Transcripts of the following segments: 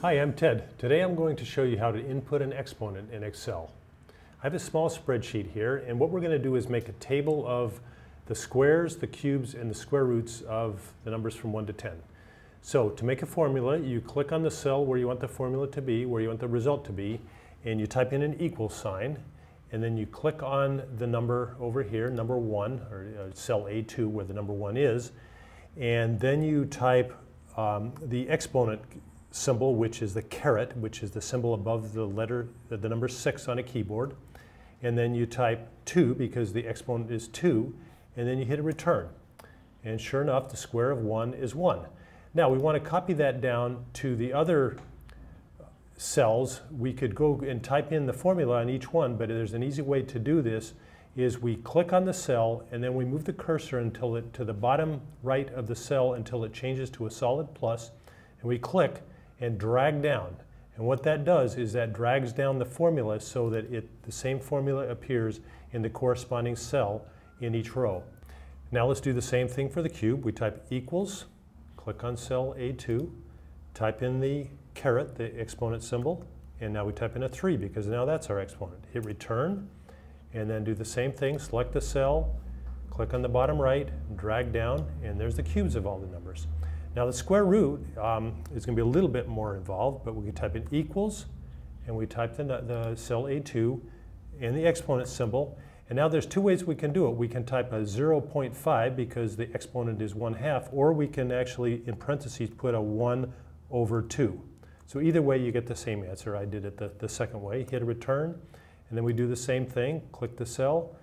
Hi, I'm Ted. Today I'm going to show you how to input an exponent in Excel. I have a small spreadsheet here and what we're going to do is make a table of the squares, the cubes, and the square roots of the numbers from 1 to 10. So to make a formula, you click on the cell where you want the formula to be, where you want the result to be, and you type in an equal sign, and then you click on the number over here, number 1, or uh, cell A2 where the number 1 is, and then you type um, the exponent symbol, which is the caret, which is the symbol above the letter, the number 6 on a keyboard, and then you type 2 because the exponent is 2, and then you hit a return. And sure enough, the square of 1 is 1. Now we want to copy that down to the other cells. We could go and type in the formula on each one, but there's an easy way to do this is we click on the cell and then we move the cursor until it to the bottom right of the cell until it changes to a solid plus and we click and drag down. And what that does is that drags down the formula so that it, the same formula appears in the corresponding cell in each row. Now let's do the same thing for the cube. We type equals, click on cell A2, type in the caret, the exponent symbol, and now we type in a 3 because now that's our exponent. Hit return, and then do the same thing, select the cell, click on the bottom right, drag down, and there's the cubes of all the numbers. Now the square root um, is going to be a little bit more involved, but we can type in equals, and we type the, the cell A2 and the exponent symbol, and now there's two ways we can do it. We can type a 0.5 because the exponent is 1 half, or we can actually, in parentheses, put a 1 over 2. So either way, you get the same answer. I did it the, the second way. Hit a return, and then we do the same thing. Click the cell,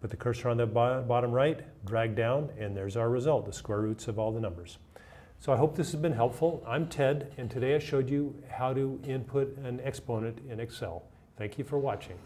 put the cursor on the bottom right, drag down, and there's our result, the square roots of all the numbers. So I hope this has been helpful. I'm Ted, and today I showed you how to input an exponent in Excel. Thank you for watching.